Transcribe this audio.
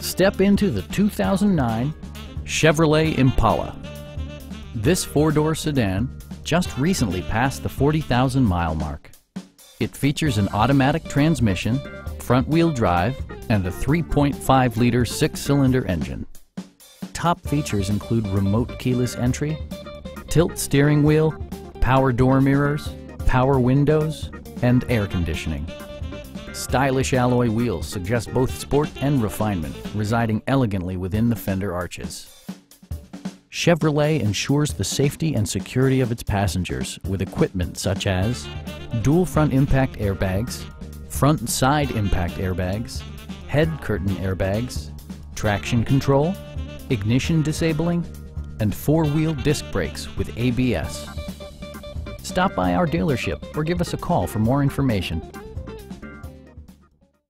Step into the 2009 Chevrolet Impala. This four-door sedan just recently passed the 40,000 mile mark. It features an automatic transmission, front-wheel drive, and a 3.5-liter six-cylinder engine. Top features include remote keyless entry, tilt steering wheel, power door mirrors, power windows, and air conditioning. Stylish alloy wheels suggest both sport and refinement, residing elegantly within the fender arches. Chevrolet ensures the safety and security of its passengers with equipment such as dual front impact airbags, front and side impact airbags, head curtain airbags, traction control, ignition disabling, and four-wheel disc brakes with ABS. Stop by our dealership or give us a call for more information.